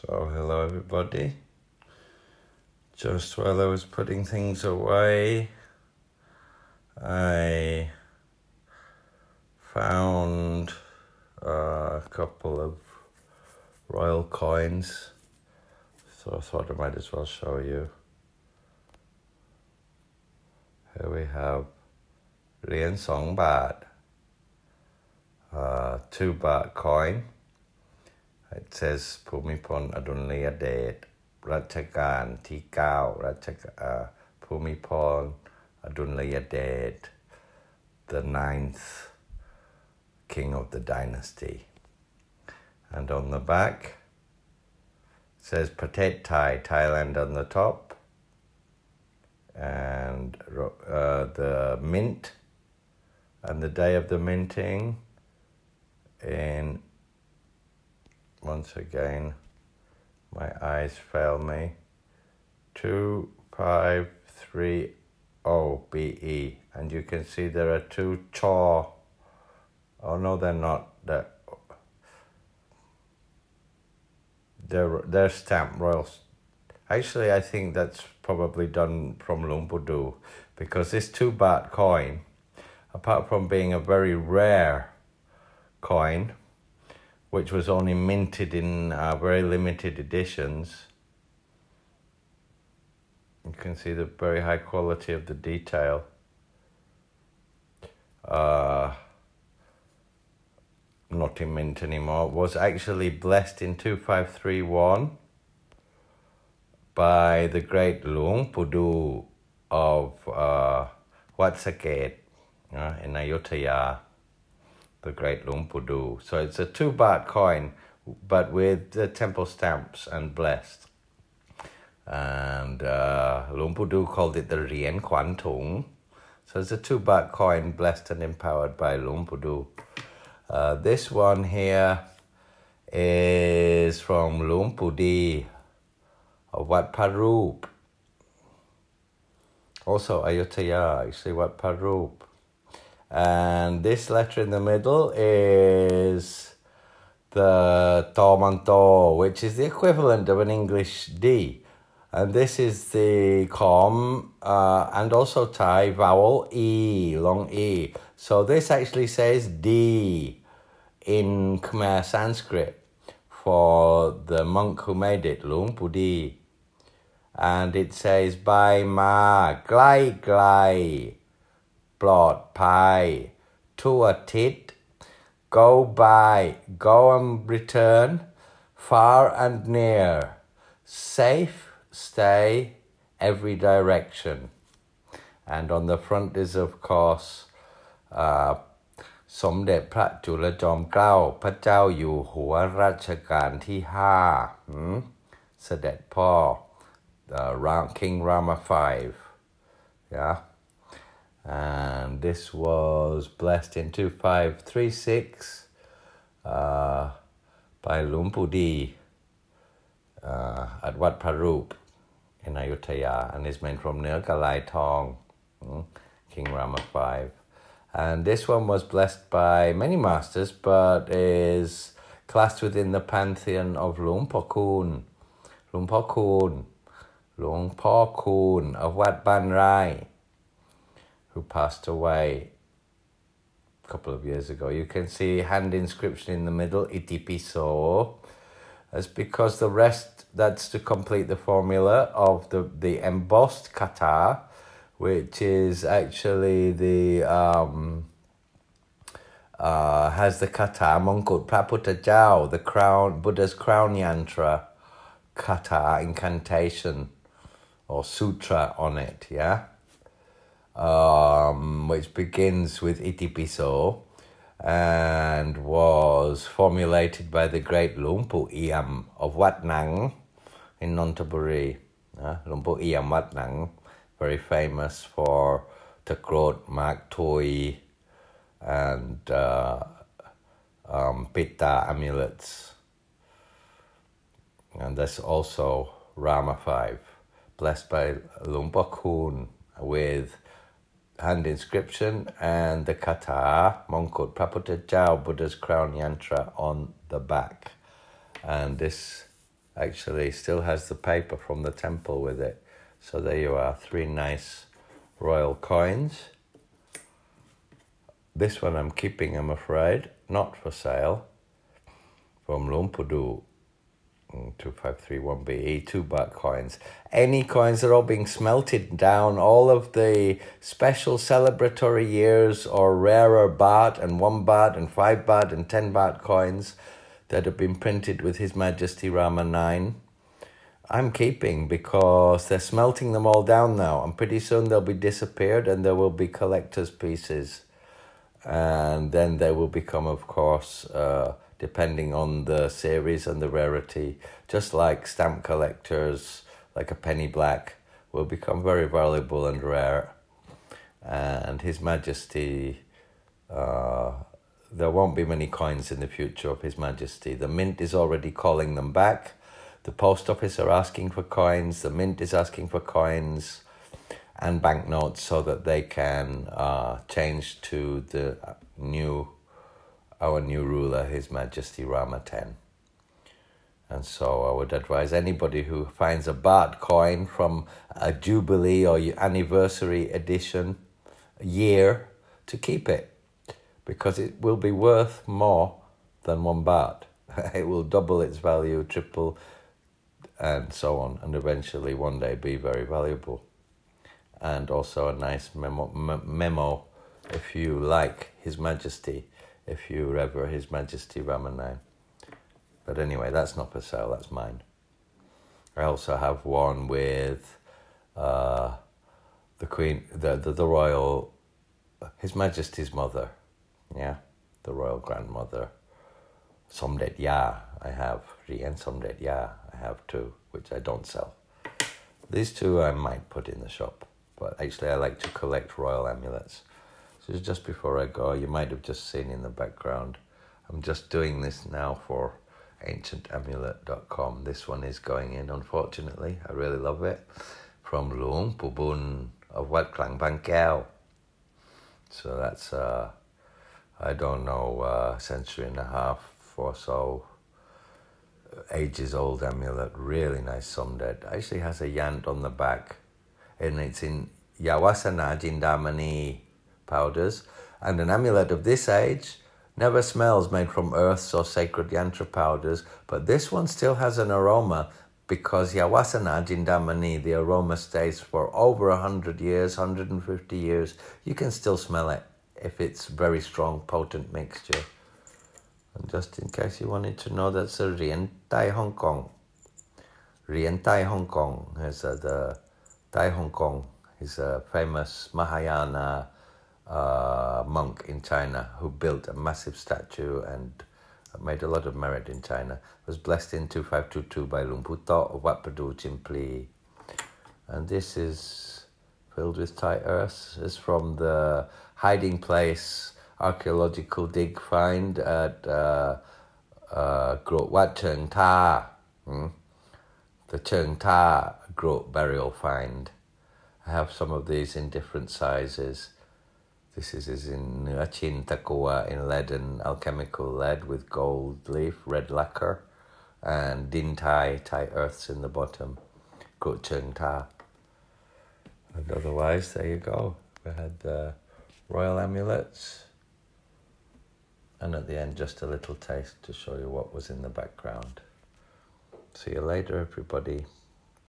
So, hello everybody. Just while I was putting things away, I found a couple of royal coins. So I thought I might as well show you. Here we have เหรียญสองบาท uh, two baht coin It says ภูมิพลอดุลยเดชรัชกาลที่เก้ารัชกาลภูมิพลอดุลยเดช the ninth king of the dynasty. And on the back says ประเทศไทย Thailand on the top and uh, the mint and the day of the minting in once again my eyes fail me. 2530 BE and you can see there are two chaw. Oh no they're not. They're they're, they're stamp royals. Actually I think that's probably done from Lumpudu because this two baht coin apart from being a very rare coin, which was only minted in uh, very limited editions. You can see the very high quality of the detail. Uh, not in mint anymore, was actually blessed in 2531 by the great Luang Pudu of uh, Wat Sakae uh, in Ayutthaya, the great Luang Pudu. So it's a two baht coin, but with the temple stamps and blessed. And uh, called it the Rien Kwan Tung. So it's a two baht coin blessed and empowered by Luang Pudu. Uh, this one here is from Pudi of Wat Pra Roop. Also Ayutthaya, actually Wat Pra Roop. And this letter in the middle is the Tomanto, which is the equivalent of an English D. And this is the com uh, and also Thai vowel E, long E. So this actually says D in Khmer Sanskrit for the monk who made it, Luang Pudi. And it says, by ma, glai glai. ปลอดภัยทั่วทิศ go by go and return far and near safe stay every direction and on the front is of course uh, สมเด็จพระจุลจอมเกล้าพระเจ้าอยู่หัวรัชกาลที่ห้าเสด็จพ่อ uh, King Rama V yeah and This was blessed in 2536 uh, by Lumpudi uh, at Wat Pra Roop in Ayutthaya and is meant from Nuea Galai Tong, mm, King Rama V. And this one was blessed by many masters, but is classed within the pantheon of Luang Kun, Luang Kun, Luang Kun of Wat Ban Rai who passed away a couple of years ago. You can see hand inscription in the middle, itipiso. That's because the rest, that's to complete the formula of the, the embossed kata, which is actually the, um, uh, has the kata, Mongkut Pra Putta Jao, the crown, Buddha's crown yantra kata, incantation or sutra on it, yeah? Um, which begins with Itipiso and was formulated by the great Lumpu Iam of Wat Nang in Nonthaburi. Uh, Lumpu Iam Wat Nang, very famous for Takrut, Mak Toi, and uh, um, Pitta amulets. And that's also Rama 5, blessed by Lumpa Kun with hand inscription and the kata, Mongkut Pra Putta Jao Buddha's crown yantra on the back. And this actually still has the paper from the temple with it. So there you are, three nice royal coins. This one I'm keeping, I'm afraid, not for sale. From Lumpudu, 2531BE, two baht coins. Any coins that are all being smelted down. All of the special celebratory years or rarer baht and one baht and five baht and ten baht coins that have been printed with His Majesty Rama 9. I'm keeping because they're smelting them all down now and pretty soon they'll be disappeared and there will be collector's pieces and then they will become of course uh, depending on the series and the rarity. Just like stamp collectors like a penny black will become very valuable and rare. And his majesty uh, there won't be many coins in the future of his majesty. The mint is already calling them back. The post office are asking for coins, the mint is asking for coins and banknotes so that they can uh, change to the new, our new ruler, His Majesty Rama 10. And so I would advise anybody who finds a Baht coin from a Jubilee or anniversary edition year to keep it because it will be worth more than one Baht. It will double its value, triple and so on, and eventually one day be very valuable. And also a nice memo, memo if you like His Majesty, if you ever His Majesty Ramanai. But anyway, that's not for sale, that's mine. I also have one with uh, the Queen, the, the, the Royal, His Majesty's mother, yeah, the Royal Grandmother, Somdet Ya, I have, Rien Somdet Ya, I have two, which I don't sell. These two I might put in the shop, but actually I like to collect royal amulets. Just before I go, you might have just seen in the background, I'm just doing this now for ancientamulet.com. This one is going in, unfortunately. I really love it. From Luang Pubun of Wat Klang Bang Gaew. So that's, uh, I don't know, uh, century and a half or so ages old amulet, really nice somdet. Actually has a yant on the back, and it's in Ya Wasana Jinda Manee powders. And an amulet of this age never smells made from earths or sacred yantra powders, but this one still has an aroma because Ya Wasana Jinda Manee, the aroma stays for over 100 years, 150 years. You can still smell it if it's very strong, potent mixture. And just in case you wanted to know, that's a Rien Tai Hong Kong. Rien Tai Hong Kong is uh, the Tai Hong Kong. is a famous Mahayana uh, monk in China who built a massive statue and made a lot of merit in China. Was blessed in 2522 by Luang Pu Tok of Wat Pradoo Chimplee. And this is filled with Thai earth. It's from the hiding place archaeological dig find at uh, uh, Wat Cherng Ta, hmm? the Cherng Ta Grot burial find. I have some of these in different sizes. This is, is in Achin Takua in lead and alchemical lead with gold leaf, red lacquer, and Din Tai, Thai earths in the bottom, Grot Cherng Ta. And otherwise, there you go. We had the royal amulets, and at the end just a little taste to show you what was in the background. See you later everybody.